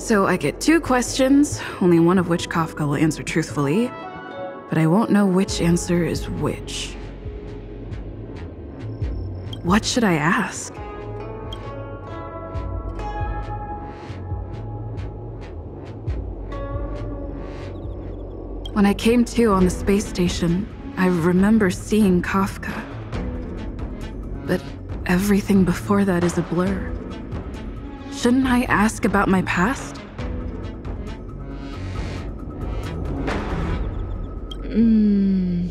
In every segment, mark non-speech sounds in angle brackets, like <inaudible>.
So I get two questions, only one of which Kafka will answer truthfully, but I won't know which answer is which. What should I ask? When I came to on the space station, I remember seeing Kafka. But everything before that is a blur. Shouldn't I ask about my past? Hmm.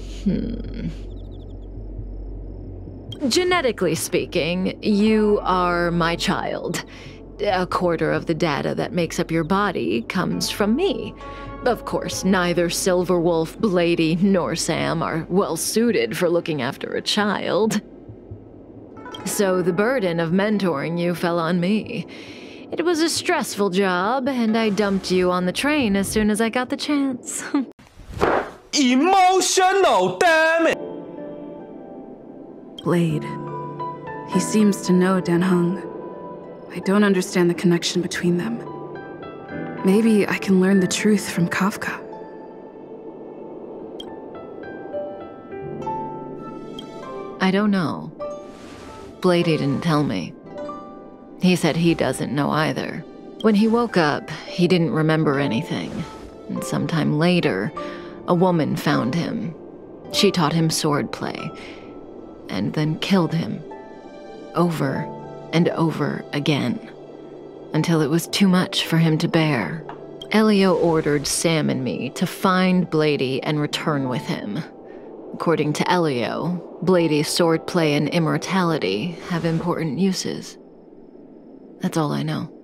Genetically speaking, you are my child. A quarter of the data that makes up your body comes from me. Of course, neither Silver Wolf, Blady, nor Sam are well suited for looking after a child. So the burden of mentoring you fell on me. It was a stressful job, and I dumped you on the train as soon as I got the chance. <laughs> Emotional, damn it! Blade. He seems to know Dan Heng. I don't understand the connection between them. Maybe I can learn the truth from Kafka. I don't know. Blady didn't tell me. He said he doesn't know either. When he woke up, he didn't remember anything. And sometime later, a woman found him. She taught him swordplay, and then killed him. Over and over again. Until it was too much for him to bear. Elio ordered Sam and me to find Blady and return with him. According to Elio, Blady's swordplay and immortality have important uses. That's all I know.